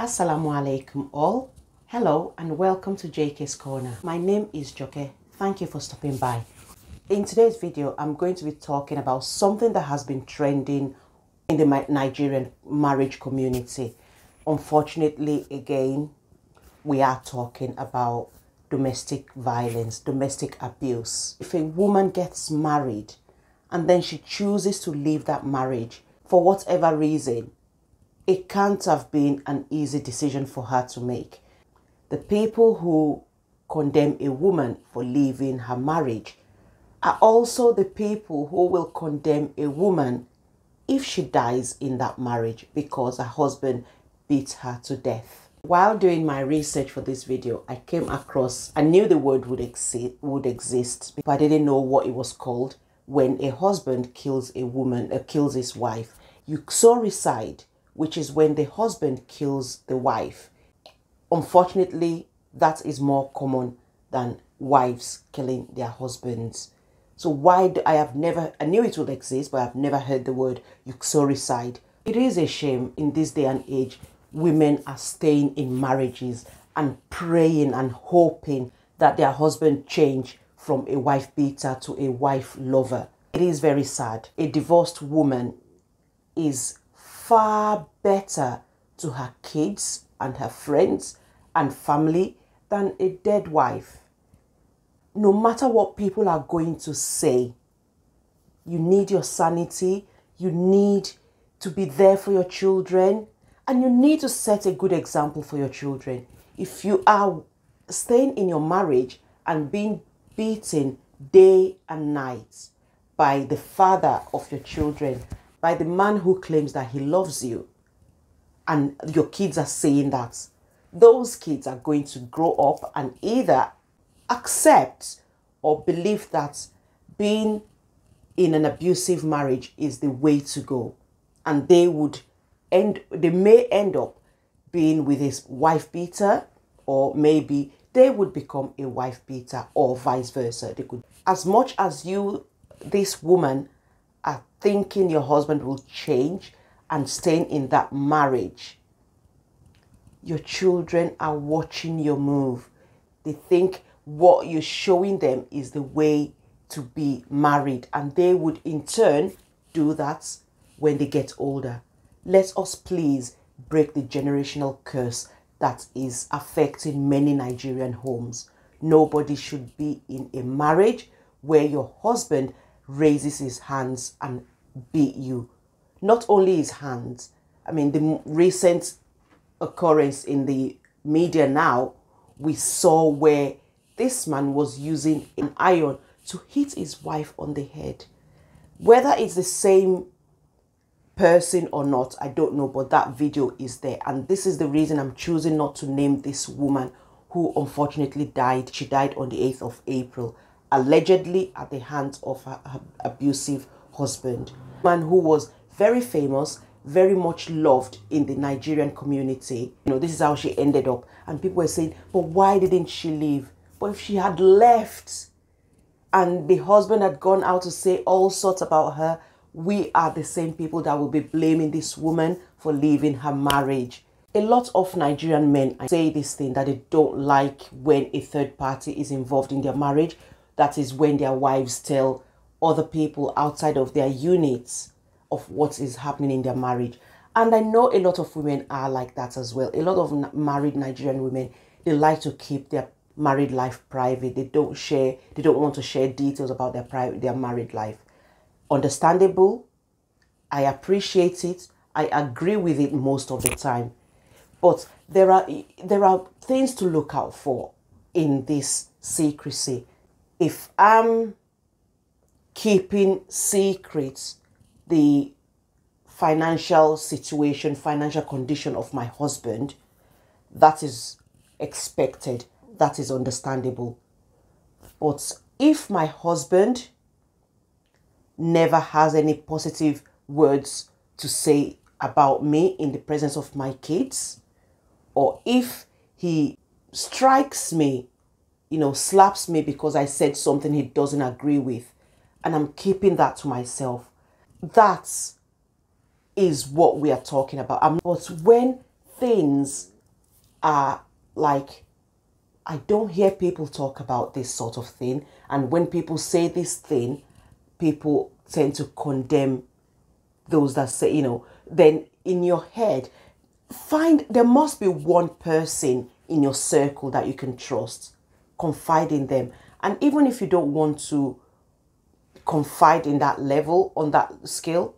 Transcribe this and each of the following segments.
Assalamu alaikum all. Hello and welcome to JK's Corner. My name is Joke. Thank you for stopping by. In today's video, I'm going to be talking about something that has been trending in the Nigerian marriage community. Unfortunately, again, we are talking about domestic violence, domestic abuse. If a woman gets married and then she chooses to leave that marriage for whatever reason, it can't have been an easy decision for her to make. The people who condemn a woman for leaving her marriage are also the people who will condemn a woman if she dies in that marriage because her husband beat her to death. While doing my research for this video, I came across, I knew the word would, exist, would exist, but I didn't know what it was called when a husband kills a woman, uh, kills his wife. Uxoricide which is when the husband kills the wife. Unfortunately, that is more common than wives killing their husbands. So why do, I have never I knew it would exist, but I've never heard the word uxoricide. It is a shame in this day and age women are staying in marriages and praying and hoping that their husband change from a wife beater to a wife lover. It is very sad. A divorced woman is far better to her kids and her friends and family than a dead wife. No matter what people are going to say, you need your sanity, you need to be there for your children, and you need to set a good example for your children. If you are staying in your marriage and being beaten day and night by the father of your children by the man who claims that he loves you and your kids are saying that, those kids are going to grow up and either accept or believe that being in an abusive marriage is the way to go. And they would end, they may end up being with his wife beater, or maybe they would become a wife beater, or vice versa. They could, as much as you, this woman, are thinking your husband will change and staying in that marriage, your children are watching your move. They think what you're showing them is the way to be married, and they would in turn do that when they get older. Let us please break the generational curse that is affecting many Nigerian homes. Nobody should be in a marriage where your husband raises his hands and beat you. Not only his hands, I mean, the recent occurrence in the media now, we saw where this man was using an iron to hit his wife on the head. Whether it's the same person or not, I don't know, but that video is there. And this is the reason I'm choosing not to name this woman who unfortunately died. She died on the 8th of April allegedly at the hands of her, her abusive husband. Man who was very famous, very much loved in the Nigerian community. You know, this is how she ended up. And people were saying, but why didn't she leave? But if she had left and the husband had gone out to say all sorts about her, we are the same people that will be blaming this woman for leaving her marriage. A lot of Nigerian men say this thing that they don't like when a third party is involved in their marriage that is when their wives tell other people outside of their units of what is happening in their marriage. And I know a lot of women are like that as well. A lot of married Nigerian women, they like to keep their married life private. They don't share, they don't want to share details about their private, their married life. Understandable. I appreciate it. I agree with it most of the time. But there are there are things to look out for in this secrecy if I'm keeping secrets the financial situation, financial condition of my husband, that is expected, that is understandable. But if my husband never has any positive words to say about me in the presence of my kids, or if he strikes me you know, slaps me because I said something he doesn't agree with, and I'm keeping that to myself. That is what we are talking about. but when things are like I don't hear people talk about this sort of thing. And when people say this thing, people tend to condemn those that say, you know, then in your head, find there must be one person in your circle that you can trust. Confide in them. And even if you don't want to confide in that level, on that scale,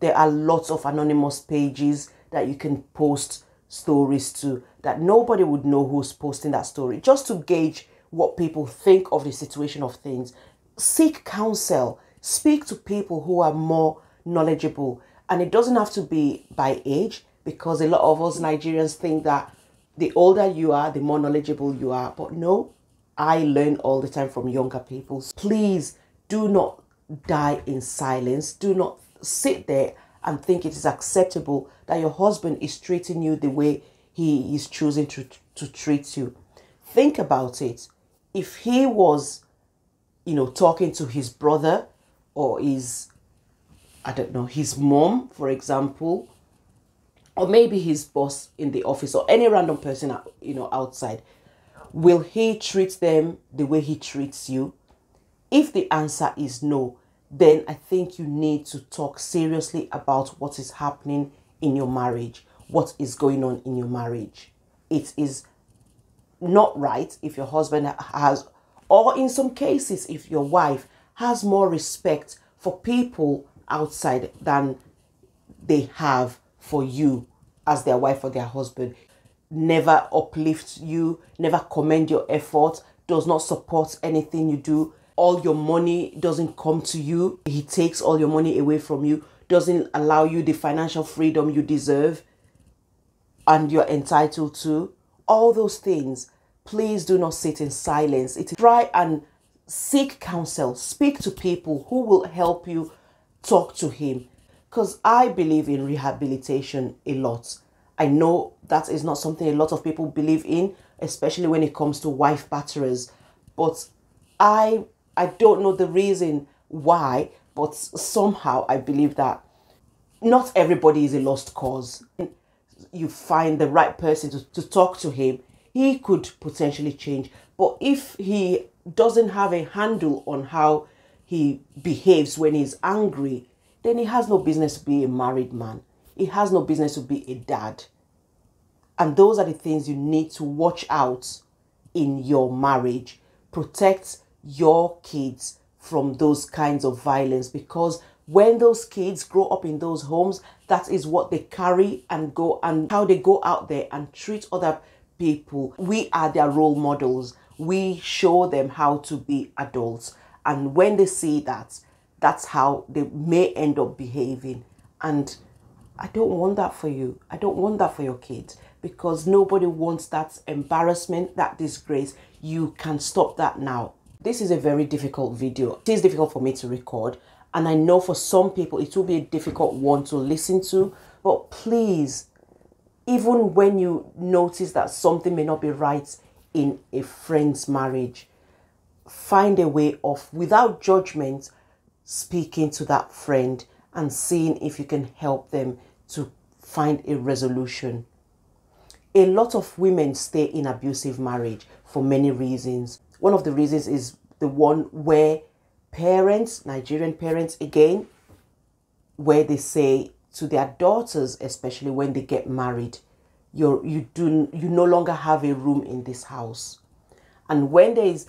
there are lots of anonymous pages that you can post stories to that nobody would know who's posting that story. Just to gauge what people think of the situation of things. Seek counsel. Speak to people who are more knowledgeable. And it doesn't have to be by age because a lot of us Nigerians think that the older you are the more knowledgeable you are. But no I learn all the time from younger people please do not die in silence do not sit there and think it is acceptable that your husband is treating you the way he is choosing to, to treat you. Think about it. If he was, you know, talking to his brother or his, I don't know, his mom, for example, or maybe his boss in the office or any random person, you know, outside, will he treat them the way he treats you? If the answer is no, then I think you need to talk seriously about what is happening in your marriage, what is going on in your marriage. It is not right if your husband has, or in some cases, if your wife has more respect for people outside than they have for you as their wife or their husband. Never uplifts you, never commend your effort, does not support anything you do all your money doesn't come to you. He takes all your money away from you, doesn't allow you the financial freedom you deserve and you're entitled to. All those things, please do not sit in silence. It try and seek counsel, speak to people who will help you talk to him. Because I believe in rehabilitation a lot. I know that is not something a lot of people believe in, especially when it comes to wife batterers. But I I don't know the reason why, but somehow I believe that not everybody is a lost cause. You find the right person to, to talk to him, he could potentially change. But if he doesn't have a handle on how he behaves when he's angry, then he has no business to be a married man. He has no business to be a dad. And those are the things you need to watch out in your marriage. Protect your kids from those kinds of violence because when those kids grow up in those homes that is what they carry and go and how they go out there and treat other people we are their role models we show them how to be adults and when they see that that's how they may end up behaving and i don't want that for you i don't want that for your kids because nobody wants that embarrassment that disgrace you can stop that now this is a very difficult video. It is difficult for me to record and I know for some people it will be a difficult one to listen to. But please, even when you notice that something may not be right in a friend's marriage, find a way of, without judgment, speaking to that friend and seeing if you can help them to find a resolution. A lot of women stay in abusive marriage for many reasons. One of the reasons is the one where parents, Nigerian parents again, where they say to their daughters, especially when they get married, you you do you no longer have a room in this house. And when there is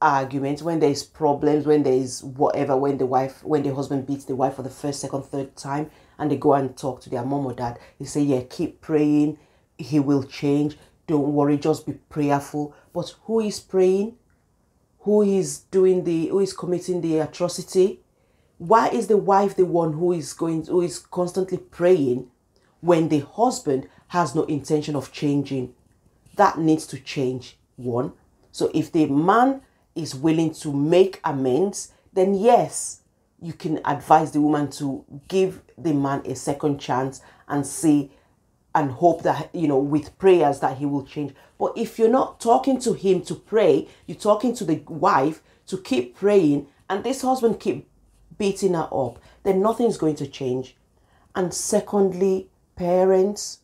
arguments, when there is problems, when there is whatever, when the wife, when the husband beats the wife for the first, second, third time, and they go and talk to their mom or dad, they say, Yeah, keep praying, he will change. Don't worry, just be prayerful. But who is praying? Who is doing the who is committing the atrocity? Why is the wife the one who is going who is constantly praying when the husband has no intention of changing? That needs to change. One. So if the man is willing to make amends, then yes, you can advise the woman to give the man a second chance and see and hope that you know with prayers that he will change. But if you're not talking to him to pray you're talking to the wife to keep praying and this husband keep beating her up then nothing's going to change. And secondly parents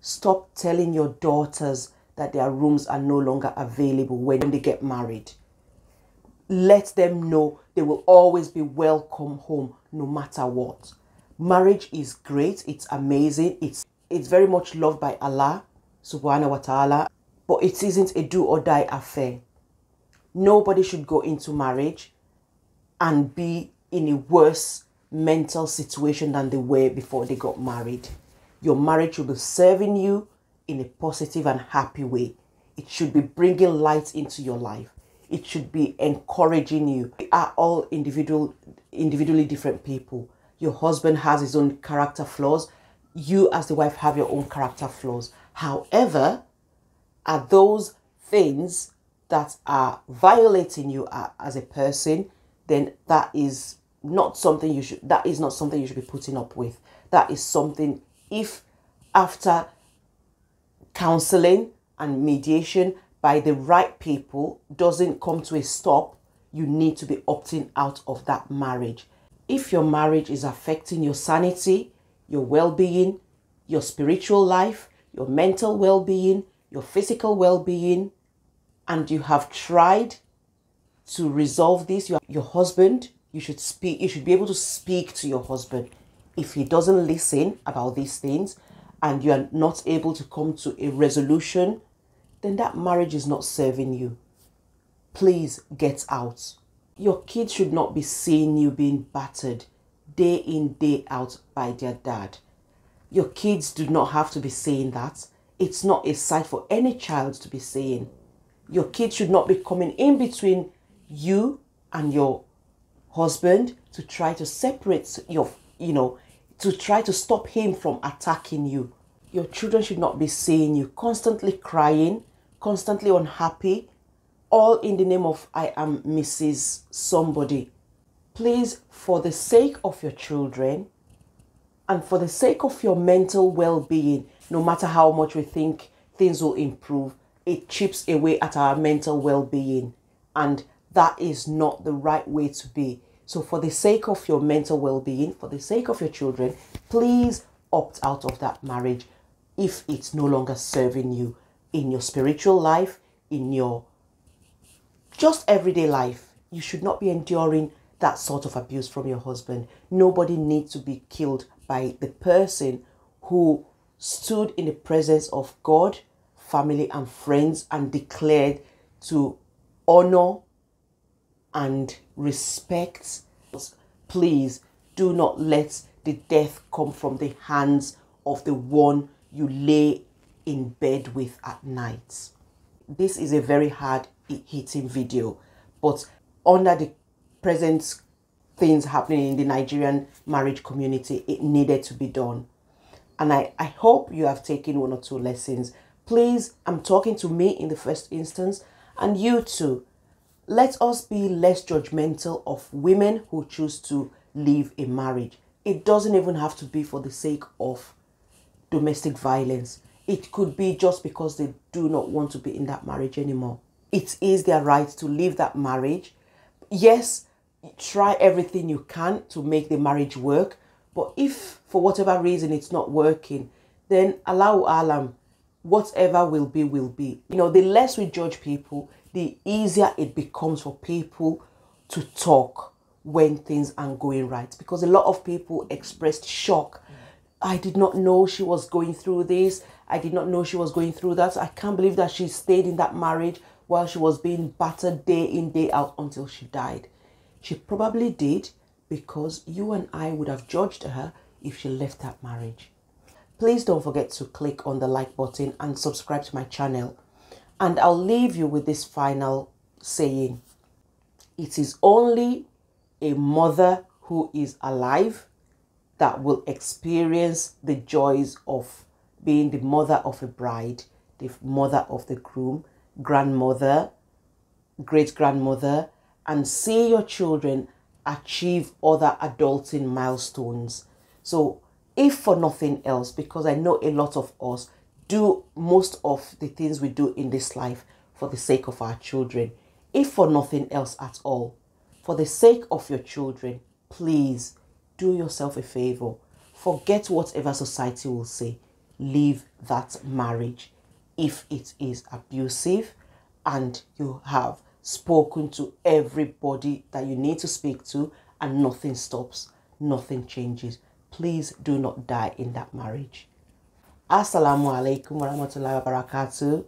Stop telling your daughters that their rooms are no longer available when they get married. Let them know they will always be welcome home no matter what. Marriage is great, it's amazing, it's it's very much loved by Allah subhanahu wa ta'ala, but it isn't a do or die affair. Nobody should go into marriage and be in a worse mental situation than they were before they got married. Your marriage should be serving you in a positive and happy way. It should be bringing light into your life. It should be encouraging you. We are all individual, individually different people. Your husband has his own character flaws. You, as the wife, have your own character flaws. However, are those things that are violating you uh, as a person, then that is not something you should that is not something you should be putting up with. That is something if after counseling and mediation by the right people doesn't come to a stop, you need to be opting out of that marriage. If your marriage is affecting your sanity, your well being, your spiritual life, your mental well being, your physical well being, and you have tried to resolve this, your, your husband, you should speak, you should be able to speak to your husband. If he doesn't listen about these things and you are not able to come to a resolution, then that marriage is not serving you. Please get out. Your kids should not be seeing you being battered day in, day out by their dad. Your kids do not have to be saying that. It's not a sight for any child to be saying. Your kids should not be coming in between you and your husband to try to separate your, you know, to try to stop him from attacking you. Your children should not be seeing you constantly crying, constantly unhappy, all in the name of I am Mrs. Somebody. Please, for the sake of your children and for the sake of your mental well being, no matter how much we think things will improve, it chips away at our mental well being. And that is not the right way to be. So, for the sake of your mental well being, for the sake of your children, please opt out of that marriage if it's no longer serving you in your spiritual life, in your just everyday life. You should not be enduring that sort of abuse from your husband. Nobody needs to be killed by the person who stood in the presence of God, family, and friends and declared to honor and respect. Please do not let the death come from the hands of the one you lay in bed with at night. This is a very hard hitting video, but under the present things happening in the Nigerian marriage community, it needed to be done. And I, I hope you have taken one or two lessons. Please, I'm talking to me in the first instance, and you too. Let us be less judgmental of women who choose to leave a marriage. It doesn't even have to be for the sake of domestic violence. It could be just because they do not want to be in that marriage anymore. It is their right to leave that marriage. Yes, try everything you can to make the marriage work. But if for whatever reason it's not working, then allow alam. Whatever will be, will be. You know, the less we judge people, the easier it becomes for people to talk when things aren't going right. Because a lot of people expressed shock. I did not know she was going through this. I did not know she was going through that. I can't believe that she stayed in that marriage while she was being battered day in, day out until she died. She probably did because you and I would have judged her if she left that marriage. Please don't forget to click on the like button and subscribe to my channel. And I'll leave you with this final saying. It is only a mother who is alive that will experience the joys of being the mother of a bride, the mother of the groom, grandmother, great grandmother, and see your children achieve other adulting milestones. So, if for nothing else, because I know a lot of us do most of the things we do in this life for the sake of our children, if for nothing else at all, for the sake of your children, please do yourself a favor. Forget whatever society will say. leave that marriage if it is abusive and you have spoken to everybody that you need to speak to and nothing stops, nothing changes. Please do not die in that marriage. Assalamu alaikum warahmatullahi wabarakatuh.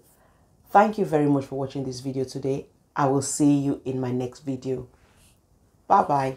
Thank you very much for watching this video today. I will see you in my next video. Bye bye.